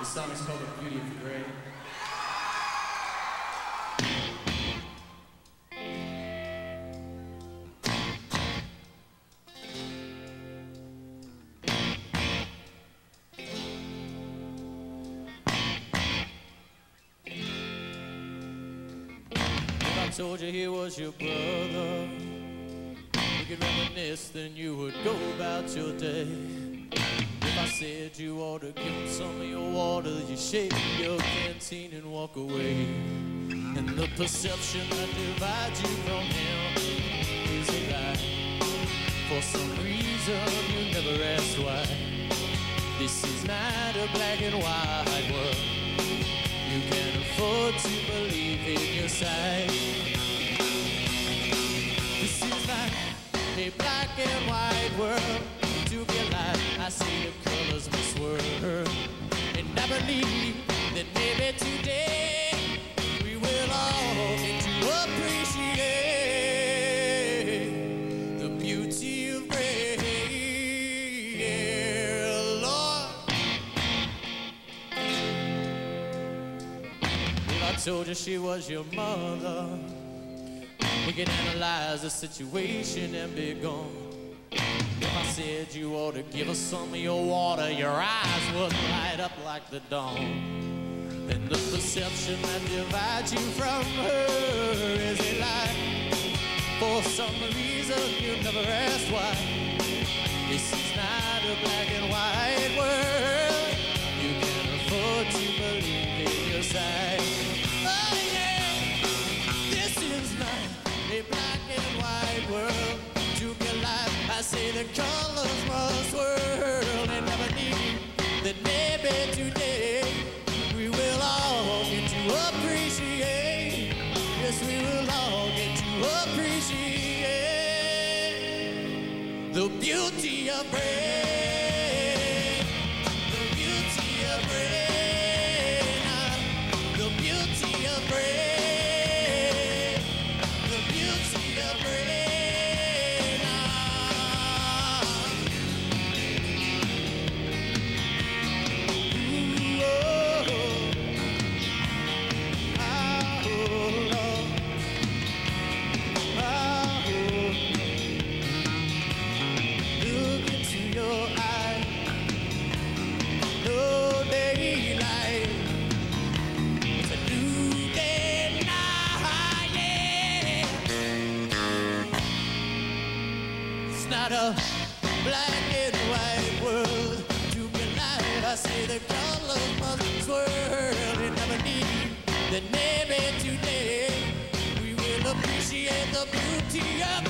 This song is called The Beauty of. If I told you he was your brother, we could reminisce, then you would go about your day. Said you ought to give some of your water, you shake your canteen and walk away. And the perception that divides you from him is a lie. For some reason you never asked why. This is not a black and white world. You can't afford to believe in your sight. This is not a black and white world. To be alive, I see the colors must swirl. And I believe that maybe today we will all get to appreciate the beauty of gray. Yeah, Lord. If I told you she was your mother, we can analyze the situation and be gone. Said you ought to give us some of your water, your eyes would light up like the dawn. And the perception that divides you from her is a lie. For some reason you never asked why. This is not a black and white world. You can afford to believe in your sight. Maybe today. We will appreciate the beauty of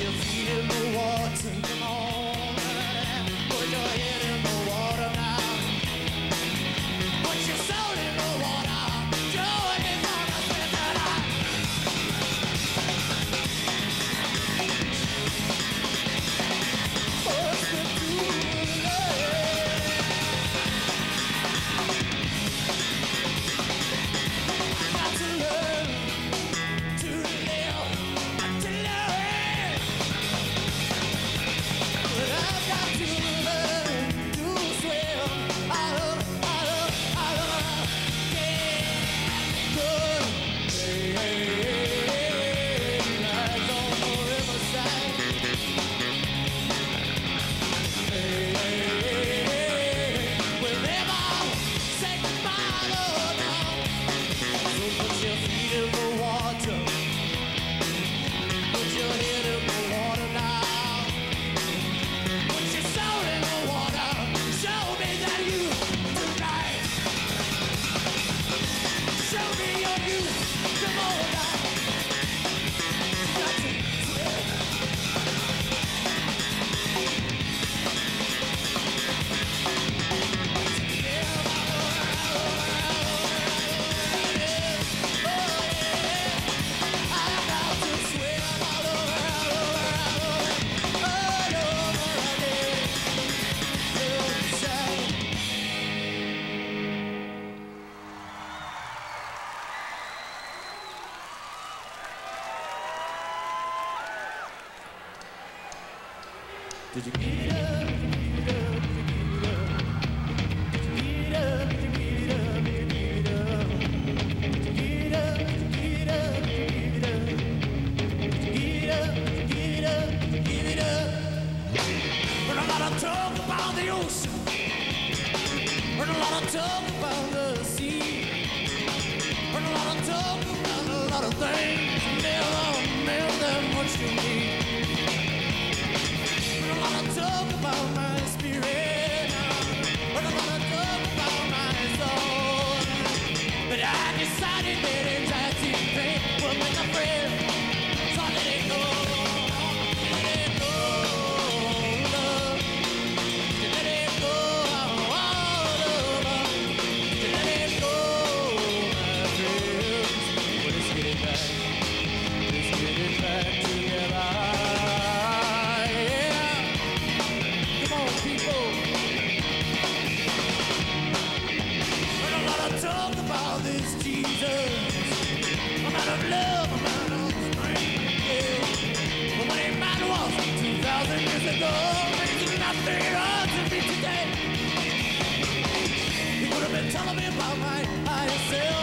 your feet in the water. Come on, put your head. you, the more I Did you? telling me about my higher self